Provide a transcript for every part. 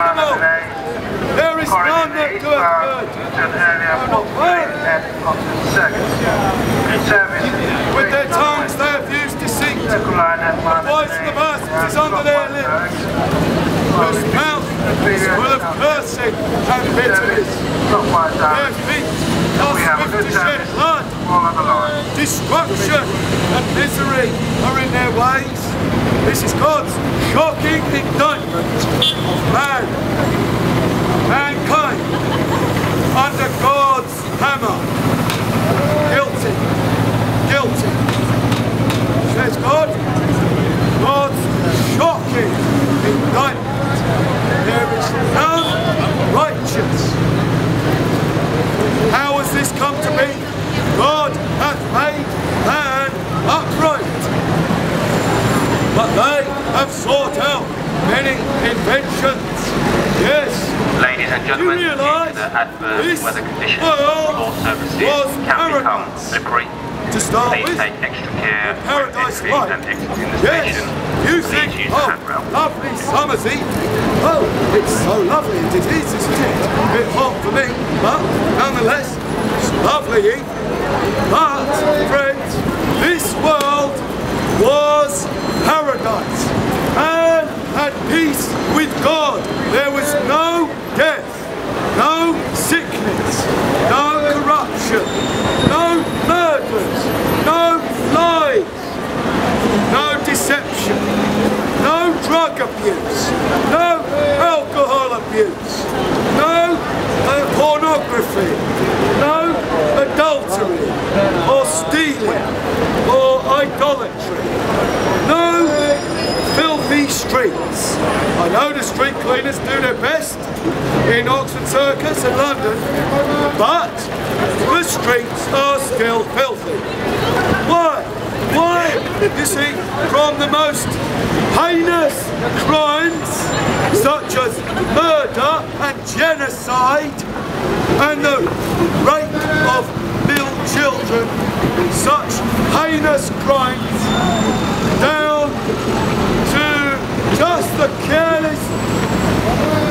There is none that doeth good. With their tongues they have used deceit. The voice of the bastards is under their lips. Whose mouth is full of cursing and bitterness. Their feet are swift to shed blood. Destruction and misery are in their ways. This is God's shocking indictment of man, mankind, under God's hammer. Guilty, guilty. Says God, God's shocking indictment. There is none righteous. How has this come to be? God hath made man upright. But they have sought out many inventions. Yes. Ladies and gentlemen, due to the adverse weather conditions, all services can become slippery. To start Please with, take extra care paradise light. and exiting the Yes, station. you Please use oh, handrail. lovely summer's evening. Oh, it's so lovely, it is, isn't it? A bit hot for me, but nonetheless, it's lovely evening. But, friends, this world was paradise. Man had peace with God. There was no death, no sickness, no corruption, no murders, no lies, no deception, no drug abuse, no alcohol abuse, no uh, pornography, streets. I know the street cleaners do their best in Oxford Circus and London, but the streets are still filthy. Why? Why? You see, from the most heinous crimes, such as murder and genocide, and the rape of little children, such heinous crimes, down to just the careless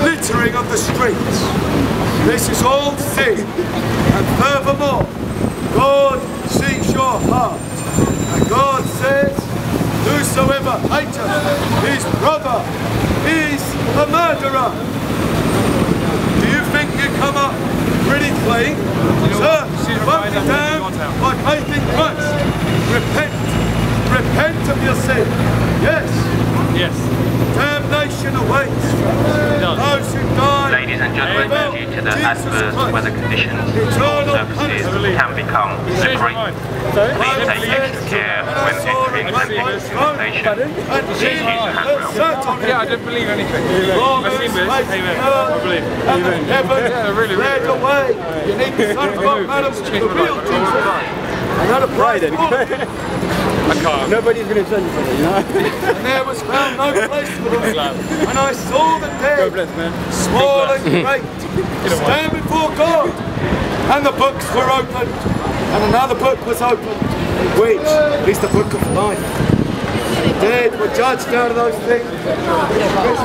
littering of the streets. This is all sin. And furthermore, God sees your heart. And God says, Whosoever hateth his brother is a murderer. Do you think you come up pretty clean? Sir, won't be damned by faith in Christ. Repent. Repent of your sin. Yes. Yes. Damnation awaits those who die. Ladies and gentlemen, due to the Jesus adverse Christ. weather conditions, all Eternal services punishment. can become Change slippery. my mind. Sorry? Please take extra care when entering and exiting the station. Please use the handrail. Yeah, I don't believe anything. I've seen this. Amen. I believe. and the heaven Yeah, really, really, led really. away. You need the Son of God, madam, the Change my real life. Jesus. Another prize then. I can't. Nobody's going to judge you for that, you know? And there was found no place for them. And I saw the dead, bless, man. small and great, stand before God. And the books were opened. And another book was opened, which is the book of life. Dead were judged out of those things. Written in the books,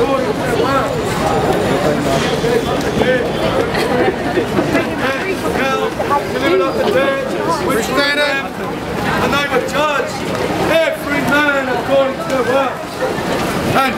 according to their works. Delivered up the dead, which ran them, and